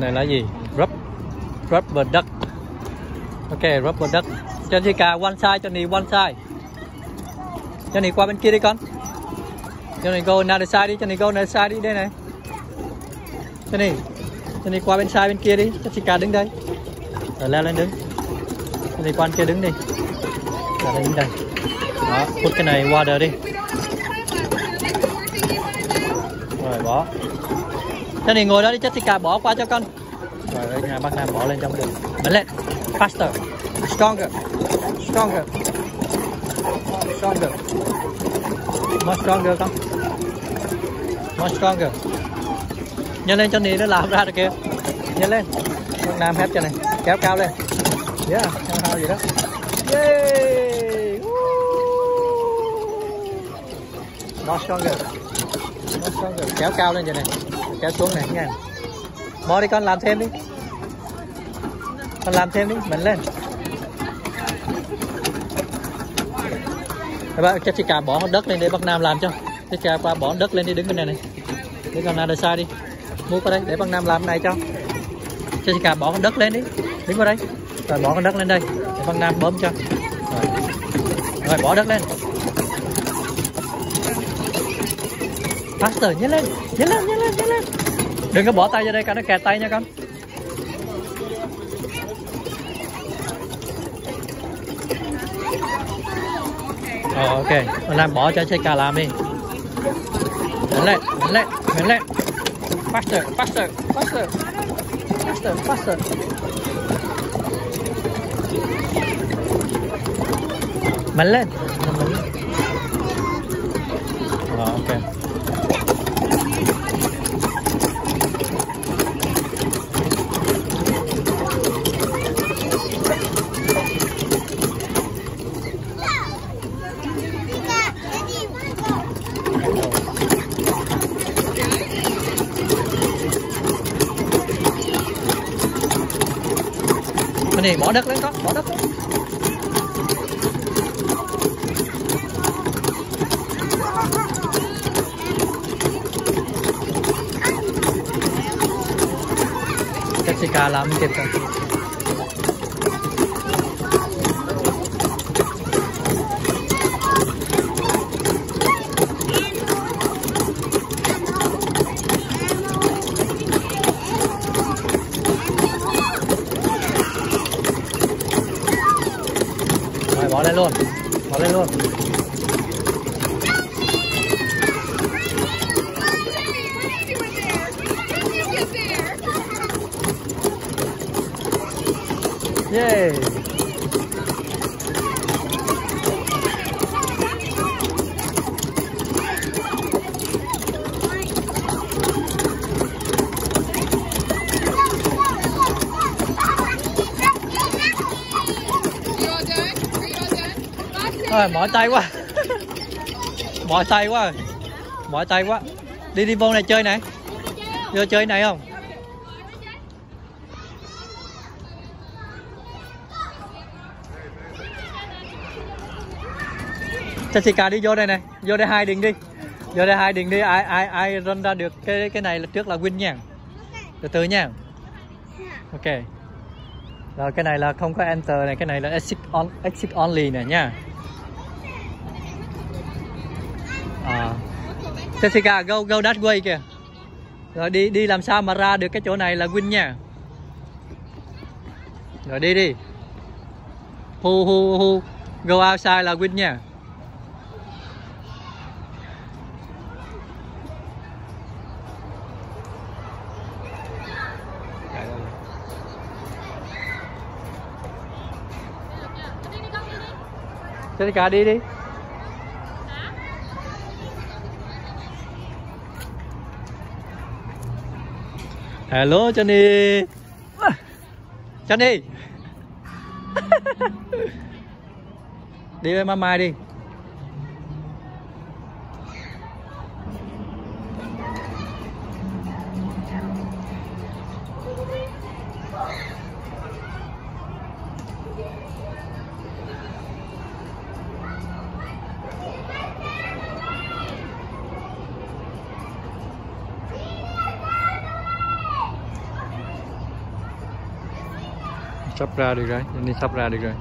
này là gì? Rub, rubber duck. Ok, rubber duck. Jessica one side cho Nì one side cho Nì qua bên kia đi con. Cho Nì go another side đi, cho Nì go another side đi, đây này. Cho Nì cho Nì qua bên side bên kia đi Jessica đứng đây. Rồi, leo lên đứng. Cho Nì qua bên kia đứng đi. Rồi lên đứng đây. Đó, put cái này water đi. Rồi, bỏ. Cho Nì ngồi đó đi Jessica bỏ qua cho con rồi bác Nam bỏ lên trong đường. Mạnh lên. Faster. Stronger. Stronger. Stronger. More stronger không? more stronger. Nhanh lên cho Nì nó làm ra được kìa. Nhanh lên. Bác Nam hết cho này. Kéo cao lên. Yeah sao gì đó. Yay! Woo. more stronger. More stronger. Kéo cao lên vậy này. Kéo xuống này nha Bỏ đi con làm thêm đi. Con làm thêm đi, mình lên. Các bạn, Jessica bỏ đất lên để bác Nam làm cho. Jessica qua bỏ đất lên đi đứng bên này này. Để con đời sai đi. Mua qua đây để bác Nam làm này cho. Jessica bỏ con đất lên đi. Đứng qua đây. Rồi bỏ con đất lên đây. Để bác Nam bơm cho. Rồi, rồi bỏ đất lên. Faster, nhớ lên, nhớ lên, nhớ lên, nhớ lên. Đừng có bỏ tay ra đây cả nó kẹt tay nha con. Ờ, ok. Mình làm bỏ cho cà làm đi. Mạnh lên mạnh lên mạnh lên. Faster faster faster. Faster faster. Mạnh lên. Ờ, ok. Bên này bỏ đất lên con, bỏ đất lên. Jessica làm kịp rồi. Rồi bỏ lên luôn, bỏ lên luôn. Yay! Rồi, mỏi tay quá. mỏi tay quá. Mỏi tay quá. Đi đi vô này chơi này. Vô chơi này không? Jessica đi vô đây này, vô đây hai đường đi. Vô đây hai đường đi, ai ai ai run ra được cái cái này là trước là win nha. Từ từ nha. Ok. Rồi cái này là không có enter này, cái này là exit on exit only này nha. Ờ. À. Jessica go go that way kìa. Rồi đi đi làm sao mà ra được cái chỗ này là win nha. Rồi đi đi. hu hu hu go outside là win nha. Jessica đi đi. Hello Johnny. Johnny. đi với Mama đi. Sắp ra được rồi đi sắp ra được rồi.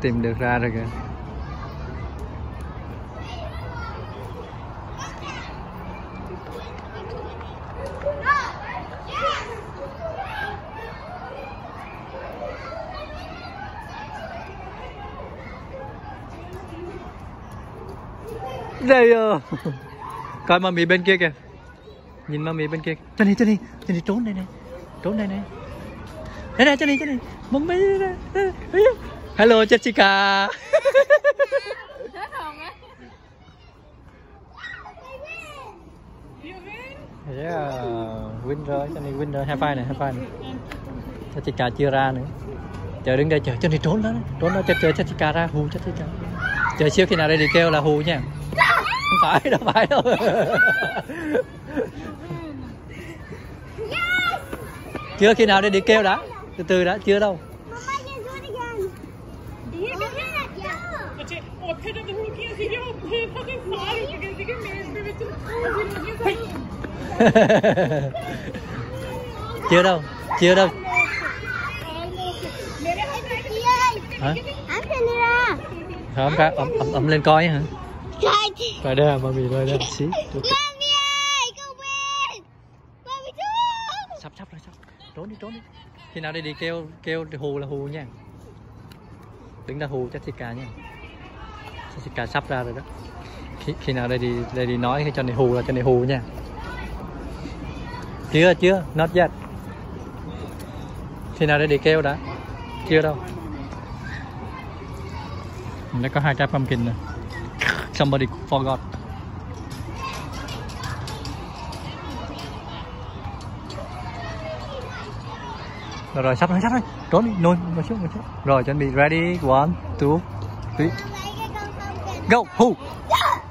Tìm được ra rồi kìa. Đây à. Coi mami bên kia kìa. Nhìn mami bên kia. Chân đi chân đi chân đi trốn đây này trốn đây này đây này chân đi chân đi đây này hello Jessica. Yeah, win rồi, cho này win rồi, hai file này, hai file này. Jessica chưa ra nữa. Chờ đứng đây chờ, cho này trốn đó, trốn đó, chờ chờ Jessica ra, hù Jessica. Chờ siêu khi nào đây đi kêu là hù nha. Không phải đâu phải đâu. Chưa khi nào để đi kêu đã từ từ đã chưa đâu. Chưa đâu chưa đâu. Hả? cả ẩm, ẩm, ẩm lên coi hả? Rồi đây là mami rồi đây xí. Mami trốn. sắp sắp rồi sắp. Trốn đi trốn đi khi nào đây đi kêu kêu hù là hù nha. Đứng ra hù Jessica nha. Jessica sắp ra rồi đó. Khi, khi nào đây đi đây đi nói cho này hù là cho này hù nha. Chưa chưa not yet. Khi nào đây đi kêu đã? Chưa đâu. Nó có hai trái pumpkin này somebody forgot. Rồi, rồi sắp rồi sắp rồi. Trốn đi nôn ngồi xuống ngồi xuống rồi chuẩn bị ready. One two three. Go who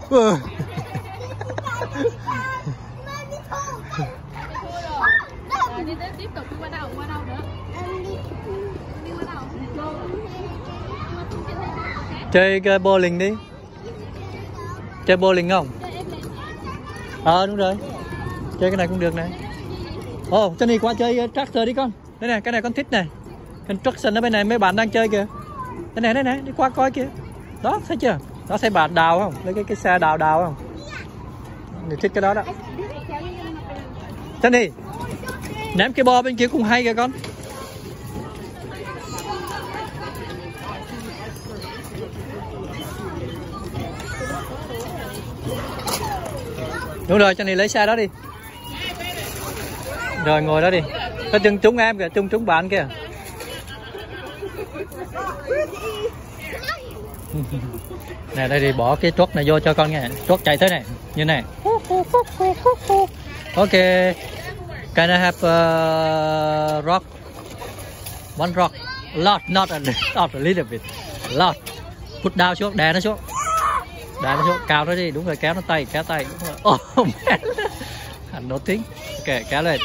ừ. đi tiếp tiếp tục đi qua đâu qua đâu nữa đi qua đâu chơi cái bowling đi. Chơi bowling không? Ờ à, đúng rồi. Chơi cái này cũng được này. Ồ oh, Johnny qua chơi tractor đi con đây này, cái này con thích này. Construction ở bên này, mấy bạn đang chơi kìa. Đây này đây này, đi qua coi kìa. Đó, thấy chưa? Đó, thấy bạn đào không? Lấy cái cái xe đào đào không? Người thích cái đó đó. Johnny ném cái bo bên kia cũng hay kìa con. Đúng rồi cho này lấy xe đó đi. Rồi, ngồi đó đi có chân trúng em kìa chung trúng bạn kìa. Nè đây đi bỏ cái truck này vô cho con nghe. Truck chạy tới này như này. Ok. Can I have a rock? One rock. Lot not a, not a little bit. Lot put down xuống đè nó xuống. Đè nó xuống cao nó đi. Đúng rồi kéo nó tay kéo tay. Đúng rồi. Oh man. Nổi tiếng ok kéo lên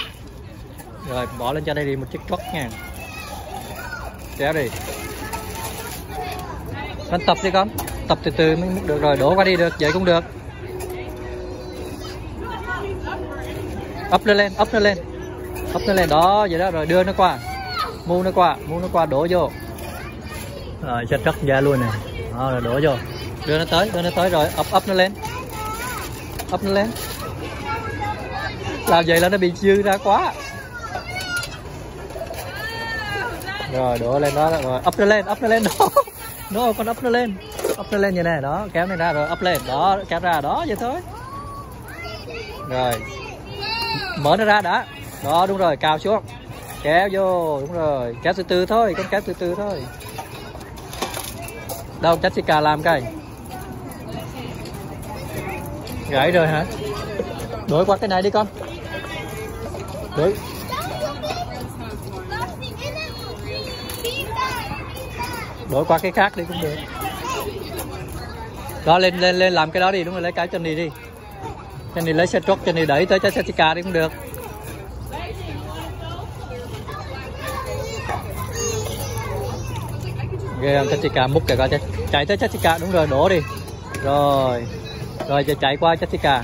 rồi, bỏ lên cho đây đi, một chiếc truck nha. Kéo đi. Con tập đi con. Tập từ từ mới được rồi, đổ qua đi được, vậy cũng được. Ấp nó lên ấp nó lên. Ấp nó lên, đó, vậy đó, rồi đưa nó qua. Mu nó qua, mu nó qua, đổ vô. Rồi cho truck ra luôn này đó, rồi đổ vô. Đưa nó tới, đưa nó tới rồi ấp ấp nó lên. Ấp nó lên. Làm vậy là nó bị dư ra quá. Rồi, đổ lên đó rồi ấp nó lên ấp nó lên đó. Nó con ấp nó lên ấp nó lên như này, đó, kéo này ra, rồi ấp lên, đó, kéo ra, đó, vậy thôi. Rồi, mở nó ra đã. Đó, đúng rồi, cao xuống. Kéo vô, đúng rồi, kéo từ từ thôi, con kéo từ từ thôi. Đâu, Jessica làm cái gãy rồi hả? Đổi qua cái này đi con. Đổi. Đổi qua cái khác đi cũng được. Đó, lên lên lên làm cái đó đi, đúng rồi, lấy cái chân đi đi. Chân đi lấy xe truck chân đi đẩy tới cho Jessica đi cũng được. Ghê không? Jessica múc kìa coi chạy tới Jessica, đúng rồi, đổ đi. Rồi rồi chạy qua Jessica.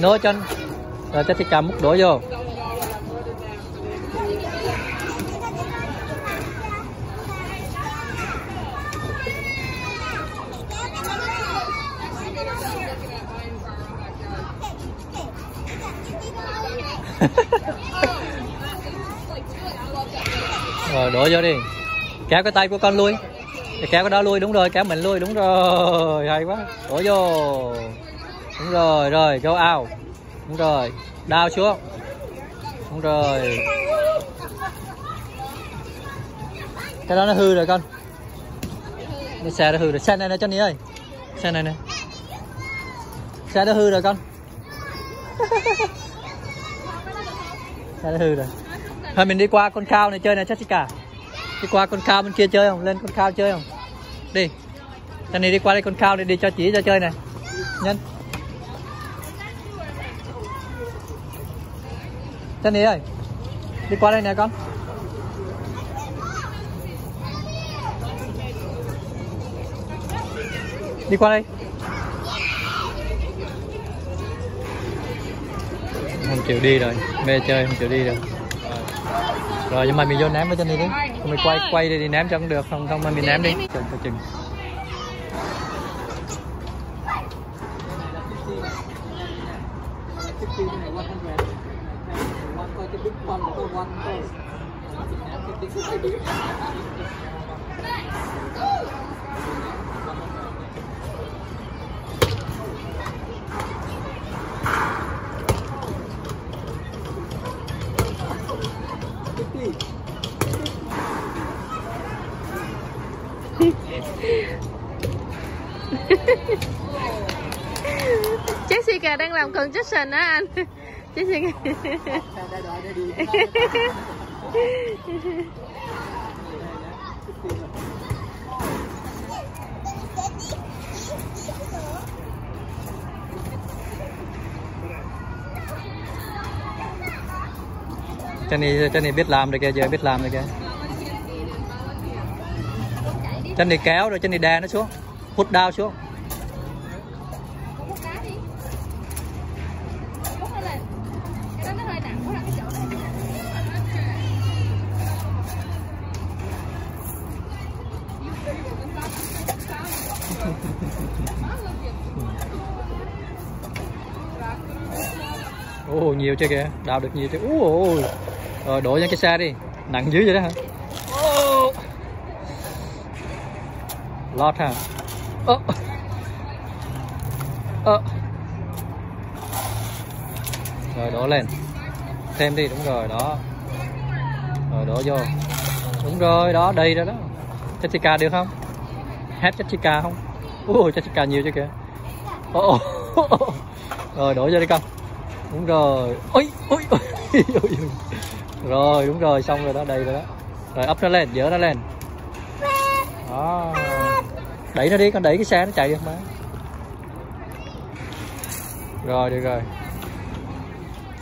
Nối chân rồi Jessica múc đổ vô. Rồi đổ vô đi. Kéo cái tay của con lui. Kéo cái đó lui, đúng rồi, kéo mình lui, đúng rồi. Hay quá. Đổ vô. Đúng rồi rồi, go out. Đúng rồi. Đao xuống đúng rồi. Cái đó nó hư rồi con. Cái xe nó hư rồi. Xe này nè cho ní ơi. Xe này nè. Xe nó hư rồi con. xe hư rồi. Thôi mình đi qua con cao này chơi này Jessica. Đi qua con cao bên kia chơi không? Lên con cao chơi không? Đi. Cho này đi qua đây con cao này đi cho chỉ cho chơi này. Nhanh, Chân này ơi Đi qua đây nè con. Đi qua đây. Không chịu đi rồi Mê chơi không chịu đi rồi. Rồi nhưng mà mình vô ném với chân đi. Đi Mình quay quay đi, đi ném cho cũng được Không không mà mình ném đi. Chừng chừng. Đang làm congestion á anh. Jessica Chân này chân này biết làm rồi kìa, giờ biết làm rồi kìa. Chân này kéo rồi chân này đè nó xuống. Hút đao xuống. Ồ nhiều chưa kìa, đào được nhiều chưa. Ồ, rồi ờ, đổ ra cái xe đi, nặng dữ vậy đó hả? oh. Lót hả? Ơ. Ơ. Rồi đổ lên. Thêm đi, đúng rồi, đó. Rồi đổ vô. Đúng rồi, đó, đây đó đó. Jessica được không? Hát Jessica không? Ui, Jessica nhiều chưa kìa. Ồ. Rồi đổ vô đi con đúng rồi. Ôi ôi ôi rồi đúng rồi xong rồi đó đây rồi đó. Rồi ấp nó lên dỡ nó lên đó. Đẩy nó đi con đẩy cái xe nó chạy được mà rồi được rồi.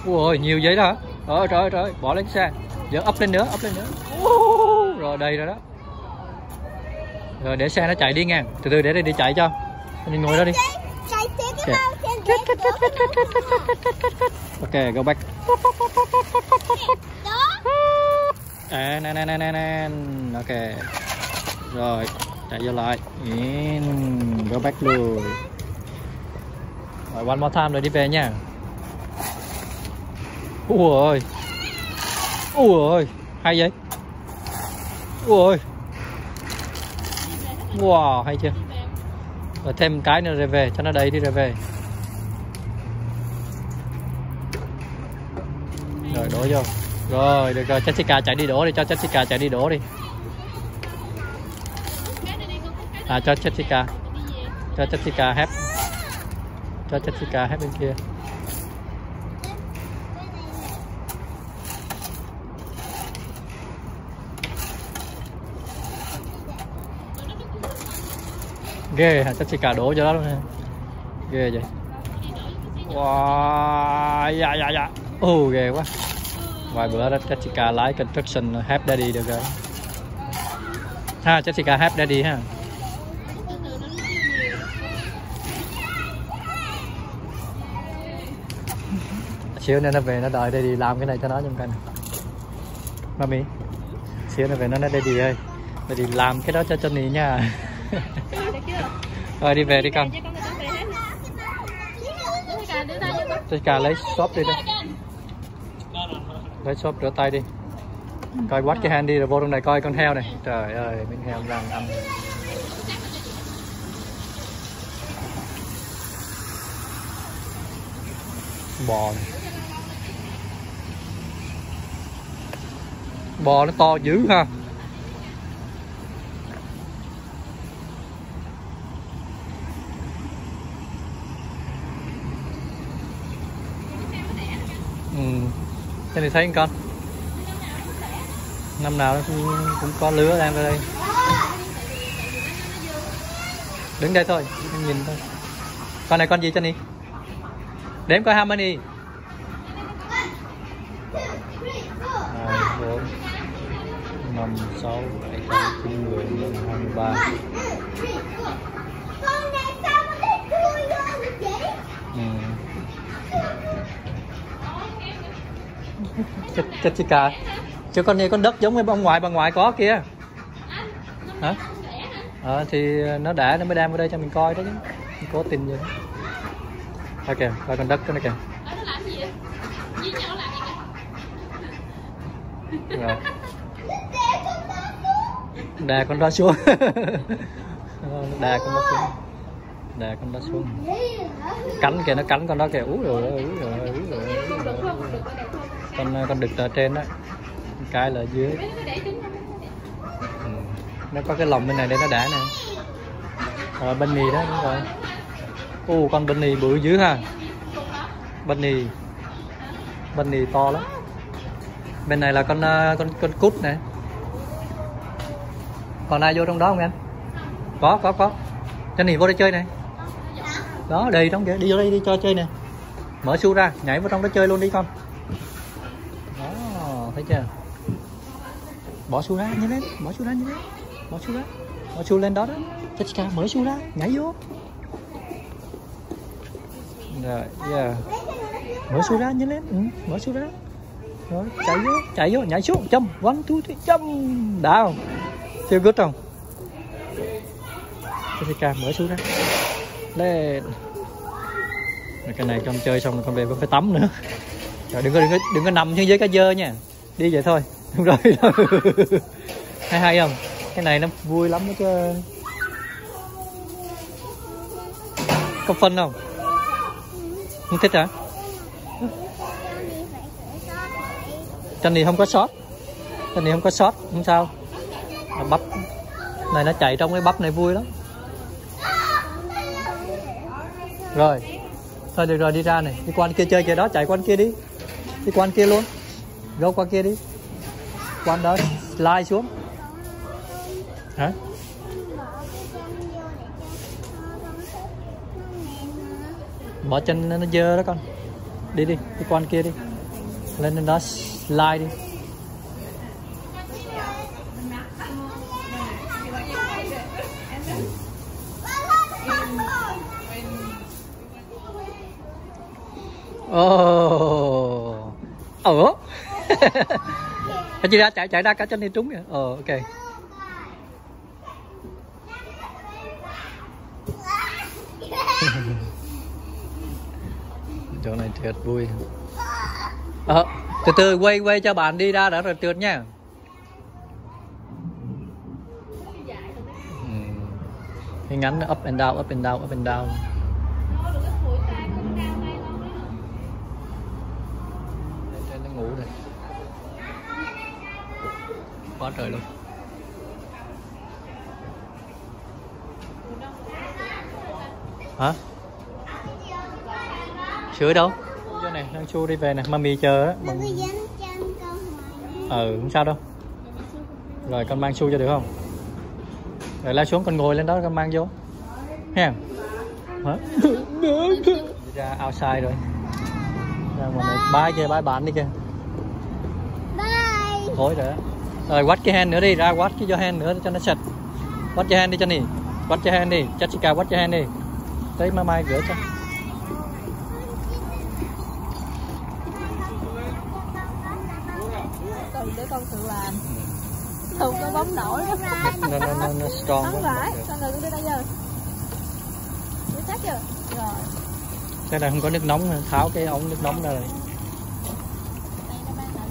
Ui nhiều giấy đó hả? Trời trời trời bỏ lên cái xe. Dỡ ấp lên nữa ấp lên nữa. Rồi đây rồi đó. Rồi để xe nó chạy đi ngang. Từ từ để đây đi chạy cho. Mình ngồi đó đi okay. Okay, go back. À, nè nè nè nè nè. Ok. Rồi, chạy vô lại. In, go back luôn. Rồi, one more time rồi đi về nha. Ui ơi. Ui ơi, hay vậy? Ui ơi. Wow, hay chưa? Rồi thêm cái nữa rồi về, cho nó đầy đi rồi về. rồi đổ vô. Rồi, được rồi, Jessica chạy đi đổ đi, cho Jessica chạy đi đổ đi. À cho Jessica. Cho Jessica hết cho Jessica hết bên kia. Ghê hả Jessica đổ cho đó luôn ha ghê vậy. Wow dạ dạ dạ. Ồ, ghê quá vài bữa đó Jessica lái construction help daddy được rồi. Ha Jessica help daddy ha? Xíu nữa nó về nó đợi daddy làm cái này cho nó trong cạnh mami xíu nữa về nó nói daddy ơi. Daddy làm cái đó cho Johnny nha. Rồi đi về đi con. Jessica lấy shop đi đó lấy shop rửa tay đi. Coi wash cái hand đi rồi vô trong này coi con heo này. Trời ơi miếng heo đang ăn. Bò này. bò nó to dữ ha ừ trên này thấy không con. Năm nào nó cũng, cũng có lứa đang ra đây. Đứng đây thôi em nhìn thôi. Con này con gì cho đi đếm coi how đi hai bốn năm sáu bảy tám chín mười mười một, hai ba ừ chết chị cả. Chứ con này con đất giống với ông ngoại, bà ngoại có kia hả? Ờ thì nó đã, nó mới đem vào đây cho mình coi đó chứ. Mình cố tình vậy ok coi con đất cái này kìa. Nó rồi. Đà con đó xuống. Đè ờ, đà con đó xuống đà con đó xuống. Cắn kìa, nó cắn con đó kìa. Úi rồi úi rồi úi rồi con ờ, con đực ở trên đó cái là ở dưới. Nó ừ. nó có cái lồng bên này để nó đã nè. Rồi, bên nì đó, đúng rồi. U, con bên nì bự dữ ha. Bên nì. Bên nì to lắm. Bên này là con ờ, con con cút nè. Còn ai vô trong đó không em? Có có có. Cho nì vô đây chơi này đó đầy trong kìa đi vô đây đi cho chơi nè. Mở xu ra nhảy vào trong đó chơi luôn đi con. Đó thấy chưa? Bỏ xu ra như thế bỏ xu ra như thế bỏ xu ra. Bỏ xu lên đó đó. Jessica mở xu ra nhảy vô. Rồi yeah mở xu ra như lên. Ừ, mở xu ra. Rồi chạy vô chạy vô nhảy xuống. Châm one two three châm. Đào. Feel good không? Jessica mở xu ra lên. Rồi cái này con chơi xong con về con phải tắm nữa. Rồi đừng có đừng có đừng có nằm xuống dưới cái dơ nha. Đi vậy thôi. Đúng rồi. Hay hay không? Cái này nó vui lắm đó chứ. Có phân không? Không thích hả? Chân này không có sót. Chân này không có sót. Không sao. Bắp. Này nó chạy trong cái bắp này vui lắm. Rồi. Thôi, được rồi, đi ra này. Đi qua kia chơi kìa đó, chạy qua kia đi. Đi qua kia luôn. Go qua kia đi. Qua đó, slide xuống. Hả? Bỏ chân nó dơ đó con. Đi đi đi qua kia đi. Lên đó, slide đi. Ồ. ồ Cái chị ra chạy chạy ra cả chân đi trúng kìa. Ờ ok. Chỗ này trượt vui. Ờ, từ từ quay quay cho bạn đi ra đã rồi trượt nha. Ừ. Cái ngắn up and down, up and down, up and down. Quá trời luôn. Hả? Sữa đâu? Chỗ này đang chu đi về nè mami chờ á bằng... ừ không sao đâu. Rồi con mang xu cho được không? Rồi la xuống con ngồi lên đó con mang vô. Ha hả? Ra outside rồi. Ra ngoài này bye kìa bye bạn đi kìa thối rồi đó rồi quát cái hand nữa đi ra quát cái cho hand nữa cho nó sạch quát cho hand đi cho nì quát cho hand đi Jessica quát cho hand đi tới mai mai rửa cho Từ để con tự làm. Không có bấm nổi. nó nó nó, nó strong Không phải. Con người đưa đây giờ. Đưa chắc chưa? Rồi. cái này không có nước nóng tháo cái ống nước nóng ra rồi Đây nó ban lại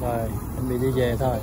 rồi chuẩn bị đi về thôi.